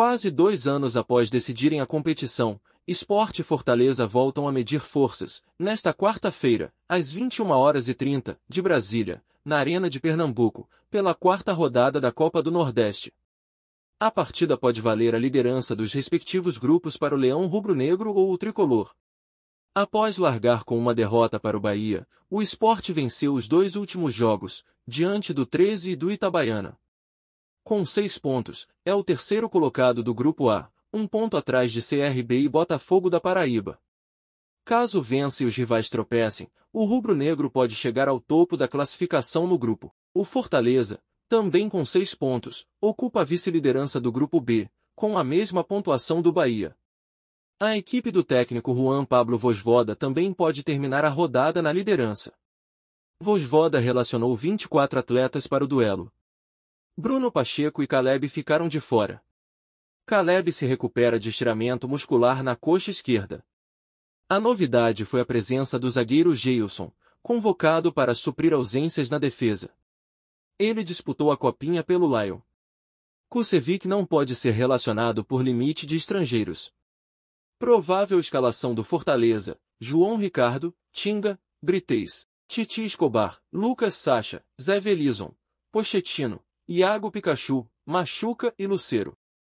Quase dois anos após decidirem a competição, Esporte e Fortaleza voltam a medir forças, nesta quarta-feira, às 21 horas e 30, de Brasília, na Arena de Pernambuco, pela quarta rodada da Copa do Nordeste. A partida pode valer a liderança dos respectivos grupos para o Leão Rubro-Negro ou o Tricolor. Após largar com uma derrota para o Bahia, o esporte venceu os dois últimos jogos, diante do 13 e do Itabaiana. Com seis pontos, é o terceiro colocado do Grupo A, um ponto atrás de CRB e Botafogo da Paraíba. Caso vença e os rivais tropecem, o rubro-negro pode chegar ao topo da classificação no grupo. O Fortaleza, também com seis pontos, ocupa a vice-liderança do Grupo B, com a mesma pontuação do Bahia. A equipe do técnico Juan Pablo Vosvoda também pode terminar a rodada na liderança. Vosvoda relacionou 24 atletas para o duelo. Bruno Pacheco e Caleb ficaram de fora. Caleb se recupera de estiramento muscular na coxa esquerda. A novidade foi a presença do zagueiro Geilson, convocado para suprir ausências na defesa. Ele disputou a copinha pelo Lion. Kusevic não pode ser relacionado por limite de estrangeiros. Provável escalação do Fortaleza, João Ricardo, Tinga, Brites, Titi Escobar, Lucas Sacha, Zé Velison, Pochettino, Iago Pikachu, Machuca e Lucero.